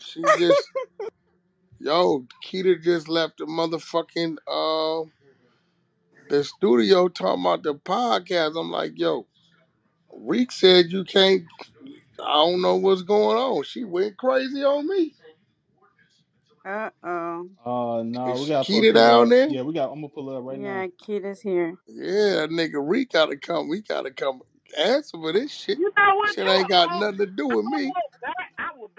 She just yo, Kita just left the motherfucking uh the studio talking about the podcast. I'm like, yo, Reek said you can't I don't know what's going on. She went crazy on me. Uh oh. Uh no, we gotta Kita the down there? yeah, we got I'm gonna pull it up right now. Yeah, now. Kita's here. Yeah, nigga Reek gotta come. We gotta come answer for this shit. You know what? Shit ain't got nothing to do with me. will back. I will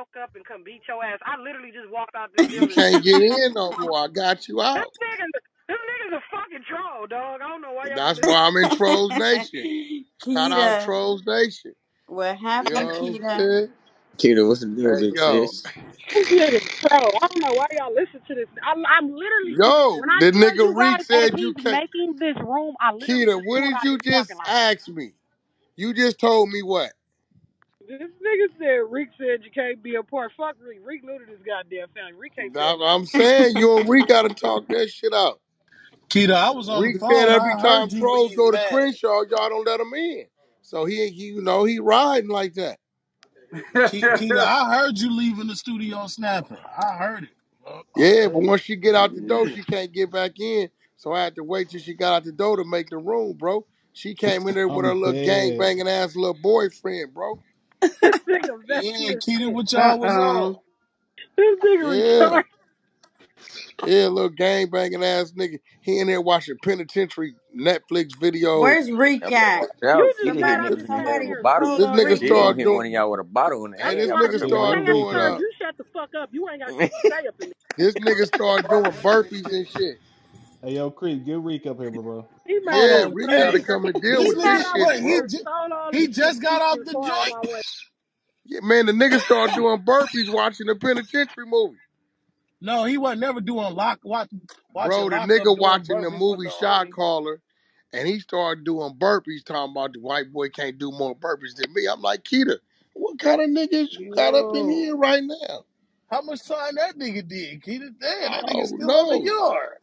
back fuck up and come beat your ass. I literally just walked out this You building. can't get in no more. I got you This out. nigga, this nigga's a fucking troll, dog. I don't know why y'all keep That's listening. why I'm in Trollz Nation. Shout out Kita. Trollz Nation. What You happened, know what I'm Kita? saying? Kita, what's the deal, Hey, big yo. sis? This nigga's a troll. I don't know why y'all listen to this. I, I'm literally Yo, when I the tell nigga you Reek guys that said you he's can't. making this room, I literally Kita, just what pulled did out you his just parking lot. ask me? You just told me what? This nigga said Reek said you can't be a part. Fuck Reek. Rick knew to this goddamn family. Rick can't tell I'm me. I'm saying you and Reek gotta talk that shit out. Kita, I was on the Reek said phone. every I time heard you trolls leave go to mad. Crenshaw, y'all don't let him in. So he, he you know, he riding like that. Ke- Kita, I heard you leaving the studio snapping. I heard it. bro. Yeah, but once she get out the door, she can't get back in. So I had to wait till she got out the door to make the room, bro. She came in there with her I'm little gang dead. banging ass little boyfriend, bro. This nigga Yeah, messy Kita, what y'all was on? This nigga Yeah. retarded. Yeah, little gang banging ass nigga. He in there watching penitentiary Netflix videos. Where's Reek Y'all better at? You just Kita hit mad I This, niggas just in came here in Somebody with here. bottle. this on nigga Reek. She ain't gonna start hit doing one of y'all with a bottle in the I hey, just this ass. Y'all brought better a nigga come nigga on. start man in doing here. uh You shut the fuck up. You ain't got shit to say up in this. this nigga start doing burpees and shit. Hey yo, Creep, get Reek up here, bro. He mad Yeah, I Oh, just Rick came gotta hey, come and deal He with this nigga, shit, what? He to bro. all he this just got off the the joint. my way. Yeah, man, the nigga started doing burpees watching the penitentiary movie. No, he wasn't never doing lock, watch, watching Bro, the lock up nigga doing watching the burpees with movie the Shot homie. Caller, and he started doing burpees, talking about the white boy can't do more burpees than me. I'm like, Kita, what kind of niggas you got up in Yo, here right now? how much time that nigga did? Kita, damn, that nigga don't still on the know. yard.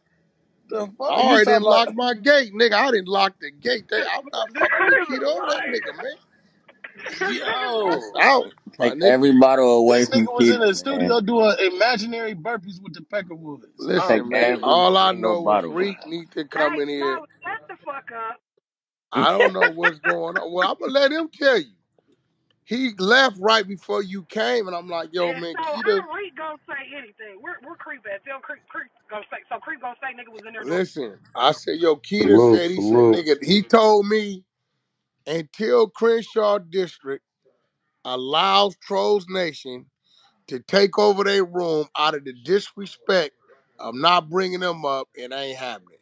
The I fuck? You already talking didn't about? lock my gate, nigga. I didn't lock the gate. They, I'm not fucking with nigga's a that nigga, man. This That's Yo, out, my Take nigga. every bottle away this from nigga was in Kita, the man. studio doing imaginary burpees with the Peckerwoods. Take Listen, I'm man. every All I single know is bottle. Reek need to come Hey, in here. no, shut the fuck up. I don't know what's going on. Well, I'm gonna let him tell you. He left right before you came, and I'm like, yo, And man, so Kita. Um, how Reek gonna say anything? We're we're creep at. Tell creep creep gonna say so creep gonna say nigga was in there doing Listen, I said, yo, Kita Salute, said, he said, salute. nigga, he told me until Crenshaw District allows Trollz Nation to take over their room out of the disrespect of not bringing them up, it ain't happening.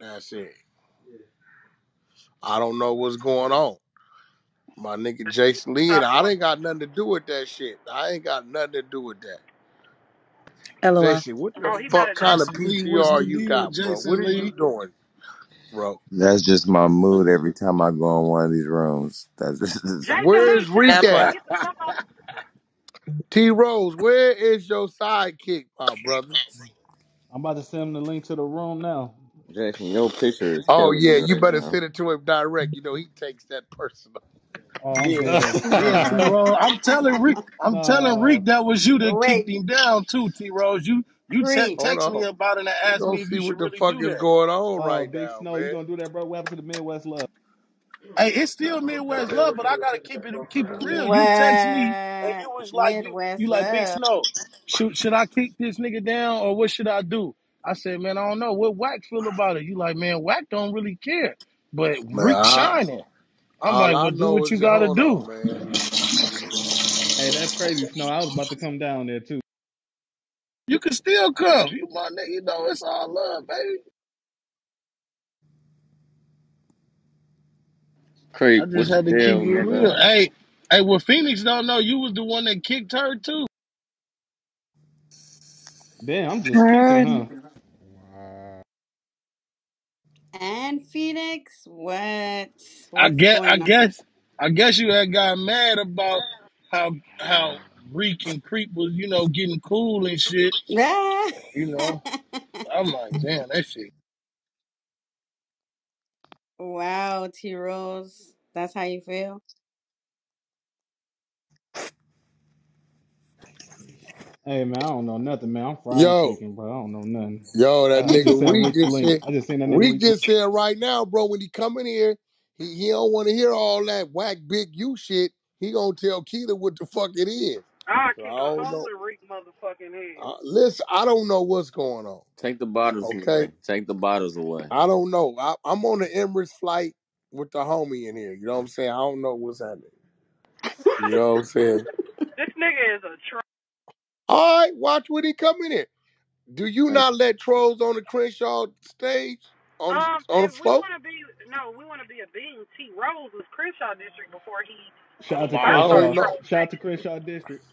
That's it. I don't know what's going on. My nigga Jason Lee, and. I ain't got nothing to do with that shit. I ain't got nothing to do with that. LOL. Jason, what the Oh, he mad fuck kind of Jason Lee, what's the PTR you deal, got, bro? Jason What is you Lee? doing, bro? That's just my mood every time I go in one of these rooms. That's just Jason Where's shut Reek up and at? get the fuck off. T Rose, where is your sidekick, my brother? I'm about to send him the link to the room now. Jason. Your picture is Oh killing me yeah, you right better now. send it to him direct. You know he takes that personal. Oh, I'm Yeah, yeah, T Rose. I'm telling Rick, I'm oh, telling Nah. Rick that was you that kicked him down too, T Rose. You you te- Creep. Hold text me about it and we asked gonna me if see you what should the really fuck do is that. going on Oh, right Big now, Snow, you man. gonna do that, bro? What happened to the Midwest love? Hey, it's still Midwest love, but I gotta keep it keep it real. You text me and What? you was like you you like Big love. Snow. Should should I kick this nigga down or what should I do? I said, man, I don't know. What Wack feel about it? You like, man, Wack don't really care, but Man, Rick I, shining. I'm all like, well, do what you gotta hold do. man. Hey, that's crazy, Snow. I was about to come down there too. You can still come. You my nigga, you know it's all love, baby. I just what's had to keep you real. nigga? Hey, hey, well, Phoenix don't know you was the one that kicked her too. Damn, I'm just kicking, huh? And Phoenix. What? I What's guess, I going on? guess, I guess you had got mad about how how Reek and Creep was, you know, getting cool and shit. Ah. You know, I'm like, damn, that shit. wow, T Rose. That's how you feel? Hey man, I don't know nothing, man. I'm fried Yo, chicken, bro. I don't know nothing. yo, that I, I just nigga sent Reek Rick just link. said, I just seen that nigga Reek Rick. The, just said right now, bro, when he come in here, he, he don't want to hear all that whack big you shit. He gonna tell Kita what the fuck it is. I'll So I kick a don't hole know. in Rick motherfucking head. Uh, listen, I don't know what's going on. Take the bottles Okay, away. Take the bottles away. I don't know. I, I'm on the Emirates flight with the homie in here. You know what I'm saying? I don't know what's happening. You know what I'm saying? This nigga is a troll. All right, watch when he come in here. Do you Take not let trolls on the Crenshaw stage on the Um, on the if we float? want to be, no, we want to be a being. T. Rose was Crenshaw District before he shout out to I first started don't Crenshaw. know. troll Shout out to space. Crenshaw District.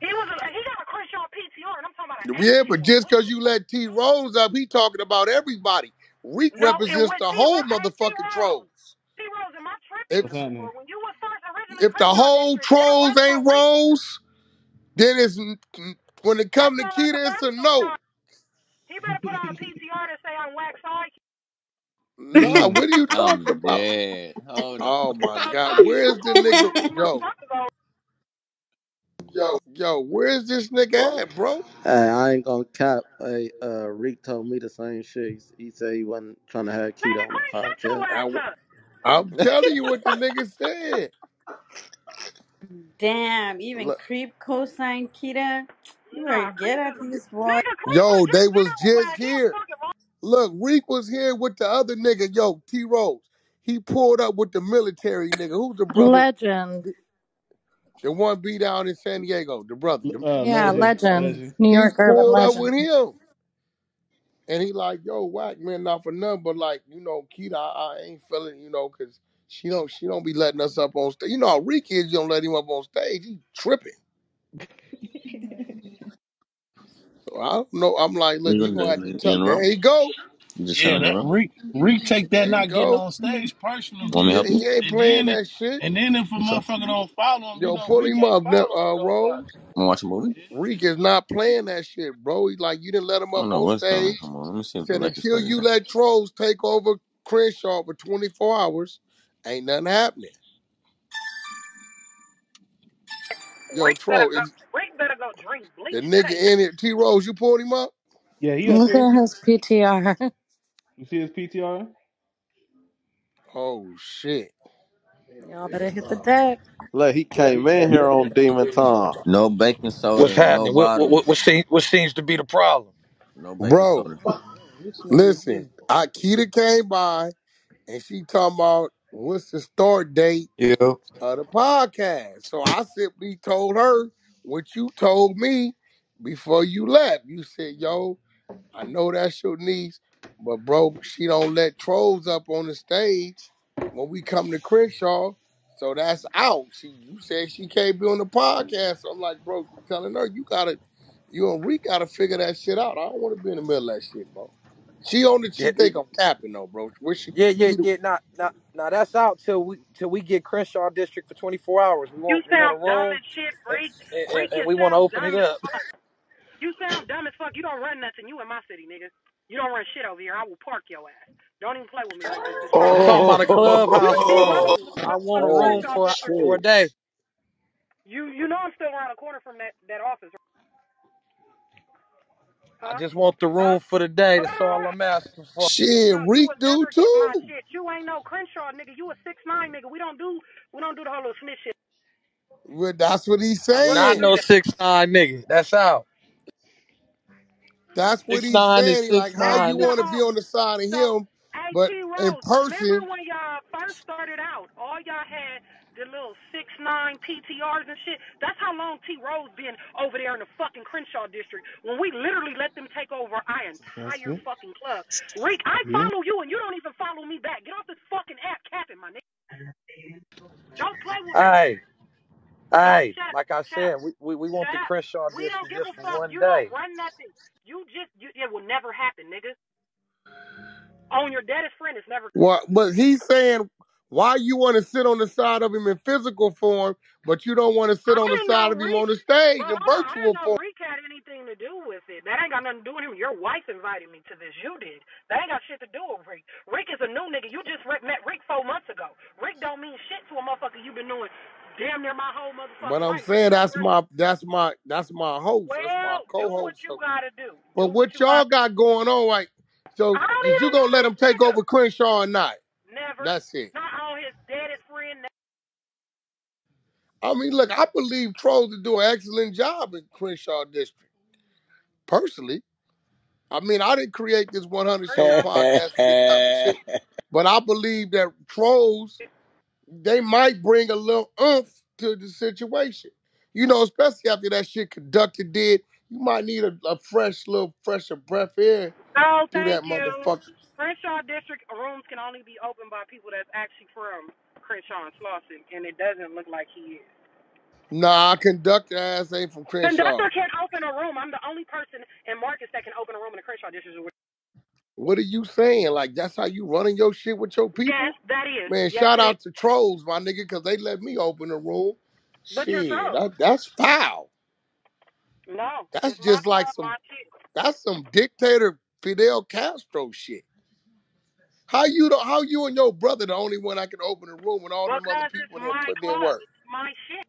He was a, he got a Crenshaw PTR, and I'm talking about an Yeah, active but just because you let T Rose up, he talking about everybody. Reek No, and represents when the T. whole Rose, hey T. motherfucking Rose, trolls. T. Rose, am I If tripping? What's happening? Or when you was first originally if the Crenshaw whole District, that trolls wasn't no ain't Rick. Rose, then it's when it That come to sound Kita, it's a personal no. shot. He better put on a PTR to say I'm wax hard. Nah, what are you talking I'm about? dead. Hold on. Oh my I'm God, telling you, you where's the nigga? that Yo, motherfuckers on. yo, where's this nigga at, bro? Hey, I ain't gonna cap. Hey, uh, Reek told me the same shit. He, he said he wasn't trying to have Kita Man, on the Chris, shut your podcast. ass up. I'm telling you what the nigga said. Damn, even Look, creep co-sign Kita. You better get Creep at is these boys. nigga. Creep was Yo, they was just Wack. He a here. Look, Reek was here with the other nigga. Yo, T Rose. He pulled up with the military nigga. Who's the brother? Legend. The one be down in San Diego. The brother. The- Uh, Yeah, legend, legend. legend. New he York urban pulled up legend. with him. And he like, yo, Wack man, not for nothing, but like, you know, Kita, I, I ain't feeling, you know, cause she don't she don't be letting us up on stage. You know how Reek is, you don't let him up on stage. He tripping. So I don't know. I'm like, look, you You gonna have to in, tell in there room? you go. You just sent Yeah, him that room. Reek Reek take that There you not getting go. on stage personal. Want me to Yeah, help you? he ain't And playing then it, that shit. and then if a What's up? motherfucker don't follow him, you Yo, know pull Reek him ain't up, ne- following uh, nobody. Rose. Want to watch a movie? Reek is not playing that shit, bro. He like you didn't let him I up don't know on what's going stage. on. Let me see if the Said link until still you there. let trolls take over Crenshaw for 24 hours, ain't nothing happening. Yo, Rick better troll, go. is Rick better go drink bleach the nigga today. in it? T Rose, you pulled him up? Yeah, he up Look here. at his PTR. You see his PTR? Oh shit. Y'all better hit the uh, deck. Look, he came in here on Demon Time. No baking What's soda, no happening? What what what, what bottles. seems what seems to be the problem? No baking Bro, soda. Listen. Akita came by and she talking about what's the start date Yeah. of the podcast. So I simply told her what you told me before you left. You said, yo, I know that's your niece, but bro, she don't let trolls up on the stage when we come to Crenshaw. So that's out. She you said she can't be on the podcast. So I'm like, bro, telling her you gotta you and Reek gotta figure that shit out. I don't wanna be in the middle of that shit, bro. She on the Yeah, she think I'm capping though, bro. Where she yeah, yeah, yeah. Now, now, now that's out till we till we get Crenshaw District for 24 hours. We You want we want a sound dumb room, as shit, and, Rick. and, Rick, and you we want to sound open it dumb as up. fuck. You sound dumb as fuck. You don't run nothing. You in my city, nigga. You don't run shit over here. I will park your ass. Don't even play with me like this. This oh, I'm Crenshaw talking about Oh, a clubhouse room. Rose, I want fuck a room Crenshaw for district. for a day. You you know I'm still around the corner from that that office, I huh? just want the Huh? room for the day. That's all I'm asking for. shit, No, you Reek would do never get my too. shit. You ain't no Crenshaw nigga. You a six nine nigga. We don't do we don't do the whole little snitch shit. Well, that's what he's We don't saying. do no that. six nine nigga. That's out. That's what Six he's nine is saying. He like, six how you nine. want to No. be on the side of So, him, but AT in Rose, remember person, when y'all first started out, all y'all had the little six nine PTRs and shit. That's how long T Rose been over there in the fucking Crenshaw district. When we literally let them take over our That's entire it. fucking club. Rick, I Yeah. follow you and you don't even follow me back. Get off this fucking app capping, my nigga. Don't play with me. Hey, Don't hey. shut Like I shut said, we, we, we want Shut the. Crenshaw We don't district give just a fuck. one You don't day. run nothing. You just you, it will never happen, nigga. On your deadest friend, it's never what? But he's saying, why you want to sit on the side of him in physical form, but you don't want to sit I on the didn't know side of him Reek. on the stage in hold on, I didn't virtual know form? Reek had anything to do with it. That ain't got nothing to do with him. Your wife invited me to this. You did. That ain't got shit to do with Rick. Rick is a new nigga. You just met Rick four months ago. Rick don't mean shit to a motherfucker you've been knowing damn near my whole But motherfucking I'm life. Saying that's my that's my that's my host. That's my Well, Do what co-host. you So, gotta do. but Do what what you y'all got going on, right? So I don't is you even gonna let him take nigga. over Crenshaw or not? Never. That's it. Not on his deadest friend. I mean, look, I believe trolls to do an excellent job in Crenshaw District. Personally, I mean, I didn't create this 100 show Crenshaw podcast to get competition, but I believe that trolls they might bring a little oomph to the situation. You know, especially after that shit conducted did, you might need a, a fresh little fresher breath air No, through that you. motherfucker. Crenshaw District rooms can only be opened by people that's actually from Crenshaw and Slauson, and it doesn't look like he is. Nah, conductor ass ain't from Crenshaw. Conductor can't open a room. I'm the only person in Marcus that can open a room in the Crenshaw District. What are you saying? Like that's how you running your shit with your people? Yes, people? that is. Man, Yes, shout it is. out to trolls, my nigga, cause they let me open the room. But you're Shit, that, that's foul. No, That's it's my just like club, some my shit. that's some dictator Fidel Castro shit. How you the, how you and your brother the only one I can open a room when all them other Because it's people there my putting in club. work? It's my shit.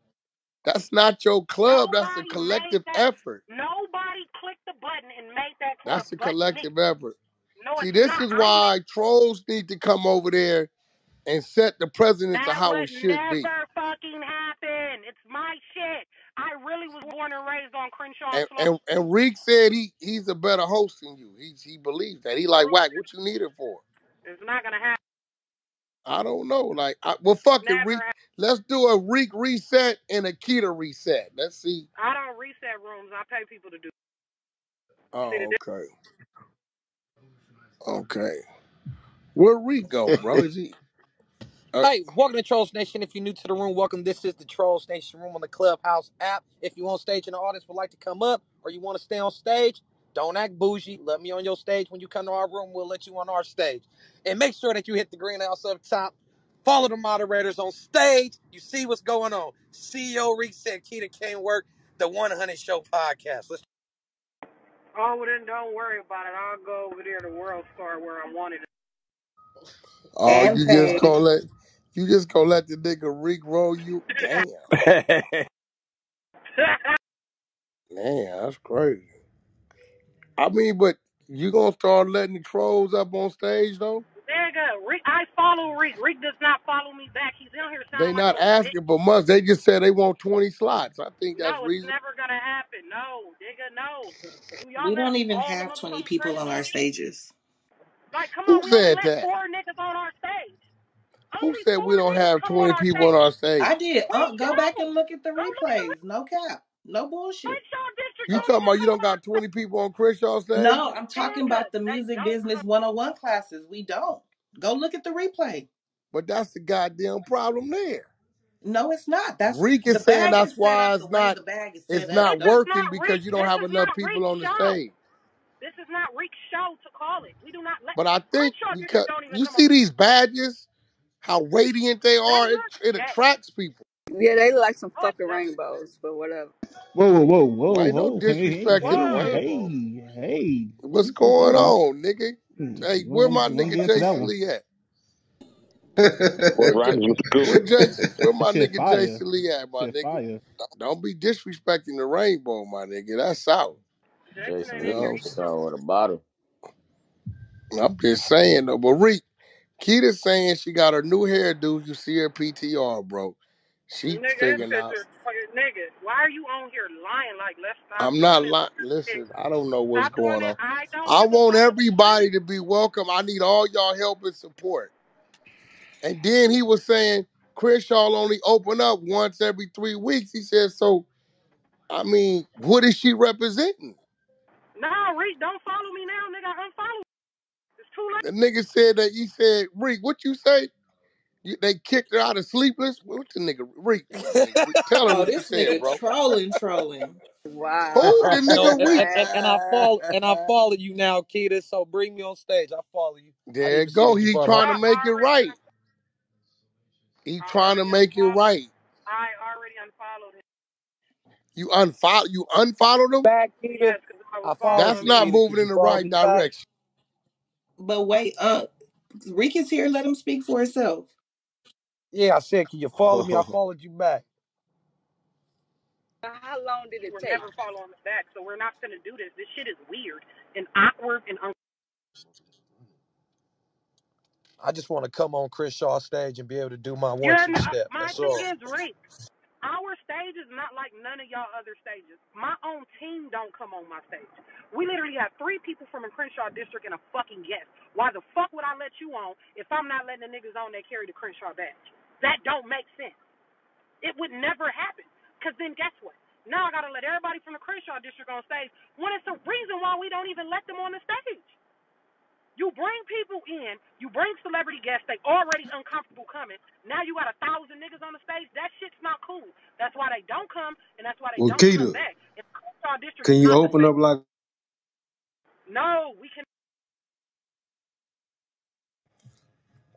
That's not your club. That's a Nobody made collective that. effort. Nobody clicked the button and made that club That's a but me. collective effort. No, See, it's this not. is I'm the. why trolls need to come over there and set the precedence to That how it should be. never fucking happen. It's my shit. I really was born and raised on Crenshaw and and, and Reek said he he's a better host than you. He he believes that. He like Wack. What you need it for? It's not gonna happen. I don't know. Like, I, well, fuck it, Never Reek. happen. Let's do a Reek reset and a Kita reset. Let's see. I don't reset rooms. I pay people to do. See the Oh, difference? okay, okay. Where Reek go, bro? Is he? Uh, Hey, welcome to Trollz Nation. If you're new to the room, welcome. This is the Trollz Nation room on the Clubhouse app. If you on stage and the audience would like to come up or you want to stay on stage, don't act bougie. Let me on your stage. When you come to our room, we'll let you on our stage. And make sure that you hit the green house up top. Follow the moderators on stage. You see what's going on. CEO Reset, Kita Kane Work, the 100 Show podcast. Let's Oh, well then don't worry about it. I'll go over there to World Star where I wanted it. oh, And you just paid. gonna let you just gonna let the nigga Reek roll you? Damn, man, that's crazy. I mean, but you gonna start letting the trolls up on stage though? Nigga, Rick, I follow Rick. Rick does not follow me back. He's in here They sounding like not a bitch. asking for much. They just said they want twenty slots. I think that's No, it's reasonable. never gonna happen. No, nigga, no. Do y'all We let don't even all the have 20 motherfuckers people on as our stages. Like, come Who on, we only said let that? four niggas on our stage. Who Only said four we don't niggas have come on twenty our people on stage. our stage? I did. Uh, go back Crenshaw, and look at the go look at the replays. No cap. No bullshit. Crenshaw district. You Don't talking about you don't got stage. twenty people on Crenshaw stage? No, I'm talking Nigga, about the they music don't business come. 101 classes. We don't. Go look at the replay. But that's the goddamn problem there. No, it's not. That's Reek the is saying bag that's is set why up the it's way not the bag is set it's up. not This is Don't working not because you don't This have is enough not people Rick's on the show. stage. This is not Rick's show to call it. We do not let But I think Crenshaw district because don't even you come on. see these badges, how radiant they They are, it, look it gay. attracts people. Yeah, they like some fucking rainbows, but whatever. Whoa, whoa, whoa, Well, whoa, ain't no whoa. Hey, hey, disrespect to the hey, Whoa. rainbow. hey, hey. What's Hold going on. on, nigga? Hmm, Hey, You where want my to want to nigga get into that Jason one? Lee at? What Where J- rhymes with school? where Jason? Where my Shit nigga fire. Jason Lee at, my Shit nigga? fire. Don't be disrespecting the rainbow, my nigga. That's out. Jason Jason You Lee here. know, can He what know. with a bottle. I'm? I'm just saying though. But Reek, Kita's saying she got her new hairdo. You see her PTR, bro. She Nigga, figuring out. Nigga, why are you on here lying? Like, let's stop I'm doing not this. lying. Listen, I don't know what's Stop doing going on. I don't I give a want fuck about everybody to be welcome. I need all y'all help and support. And then he was saying Crenshaw only open up once every three weeks. He said, so I mean, what is she representing? Nah, Reek, don't follow me now, nigga. Unfollow. It's too late. The nigga said that he said, Reek, what you say? You, they kicked her out of sleepless? What the nigga Reek? What the? Tell him Oh, what you this said, nigga bro. trolling, trolling. Wow. Who the nigga and, Reek? and, and, and I Wow. follow and I follow you now, Kita. So bring me on stage. I follow you. There need you go. what He trying to make it right. He trying to make it right. I already unfollowed him. You unfollow you unfollowed him? Back, Kita. Yes, because I was I That's following you, not him. Kita. moving Could you in the follow right me back? direction. But wait, uh, Rick is here. Let him speak for himself. Yeah, I said, can you follow me? I followed you back. How long did She it will take? never fall on the back, so we're not gonna do this. This shit is weird and awkward and un- I just want to come on Crenshaw's stage and be able to do my one You're two n- step. my That's thing all. is, Rick. Our stage is not like none of y'all other stages. My own team don't come on my stage. We literally have three people from the Crenshaw district and a fucking guest. Why the fuck would I let you on if I'm not letting the niggas on that carry the Crenshaw badge? That don't make sense. It would never happen. Cause then guess what? Now I gotta let everybody from the Crenshaw district on stage when it's the reason why we don't even let them on the stage. You bring people in, you bring celebrity guests, they already uncomfortable coming. Now you got a thousand niggas on the stage. That shit's not cool. That's why they don't come, and that's why they Well, don't come Kita, back. District can is you not open up like No, we can.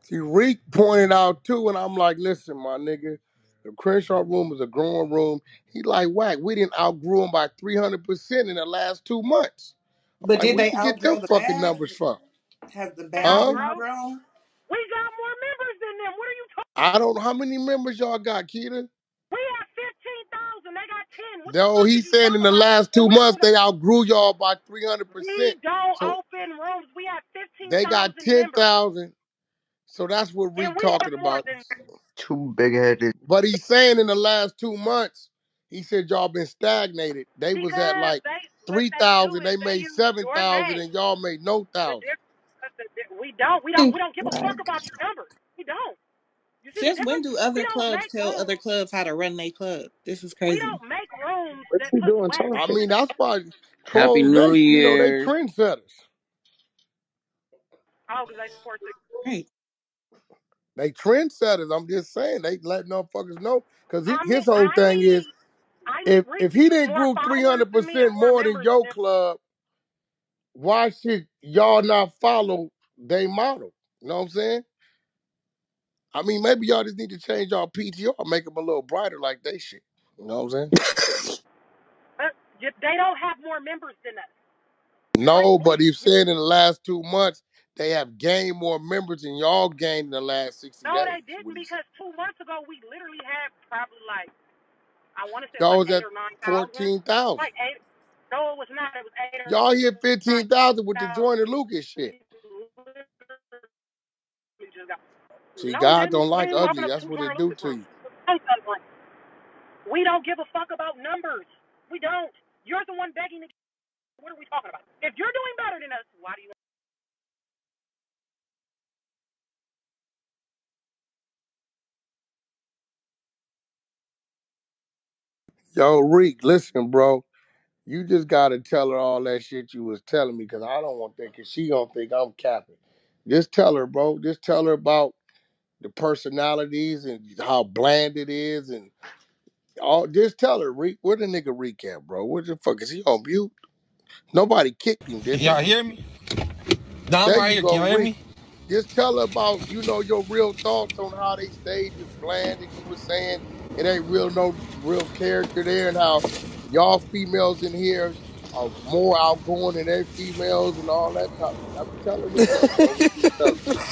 See, Reek pointed out too, and I'm like, listen, my nigga, the Crenshaw room is a growing room. He like, Wack, we didn't outgrow him by 300% in the last two months. I'm But like, did where they you get them the fucking bag? numbers from? Has the They bag been Huh? outgrow. outgrown? We got more members than them. What are you talking? I don't know how many members y'all got, Kita. We have fifteen thousand. They got ten. What the No, fuck is he's you saying in talking the about? last two we're months doing a. they outgrew y'all by 300%. We don't So open rooms. We have fifteen they got thousand members, 10,000. So that's what and Reek we have talking more about. than Too big headed. But he's saying in the last two months, he said y'all been stagnated. They was at Because like they, what three they do thousand, is they they made use seven your thousand, name. and y'all made no The thousand. difference, we don't, we don't, we don't give a fuck about your numbers. We don't. You see the Since when difference? do We other don't clubs make tell other rooms. clubs how to run their club? This is We crazy. don't make rooms What that you put doing whack I talking? mean, that's why Happy trolls New nation, you know, they Year. trendsetters. Oh, because they support the. Right. They trendsetters. I'm just saying, they let motherfuckers know. Cause I his mean, whole I thing is, need, I if if he didn't more grew three followers hundred than me and percent more more than members your than club, why should y'all not follow they model? You know what I'm saying? I mean, maybe y'all just need to change y'all PTR, make them a little brighter like they shit. You know what I'm saying? They don't have more members than us. No, we, but he's saying in the last two months they have gained more members than y'all gained in the last 60 no, days. they didn't he said. because two months ago we literally had probably like I want to say it was Y'all like was eight at or nine thousand. 14,000. Like eight. No, it was not. It was eight or Y'all hit nine 15,000 with the Joyner thousand. Lucas shit. We literally just got. See, No, God didn't. don't We like didn't ugly. up That's what it do Lucas to you. We don't give a fuck about numbers. We don't. You're the one begging to. What are we talking about? If you're doing better than us, why do you? Yo, Reek, listen, bro. You just gotta tell her all that shit you was telling me, cause I don't want that, cause she gonna think I'm capping. Just tell her, bro. Just tell her about the personalities and how bland it is, and all. Just tell her, Reek. Where the nigga Reek at, bro? Where the fuck is he on mute? Nobody kicked him, did Y'all they? hear me? No, I'm There right you here. Can go, y'all hear Reek. me? Just tell her about you know your real thoughts on how they stage is bland, and you were saying it ain't real no real character there, and how y'all females in here are more outgoing than their females and all that type. I mean, tell her what's up, bro. What you.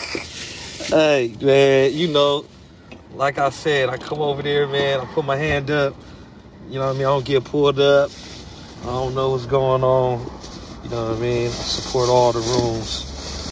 Hey, man, you know, like I said, I come over there, man. I put my hand up. You know what I mean? I don't get pulled up. I don't know what's going on. You know what I mean? I support all the rooms.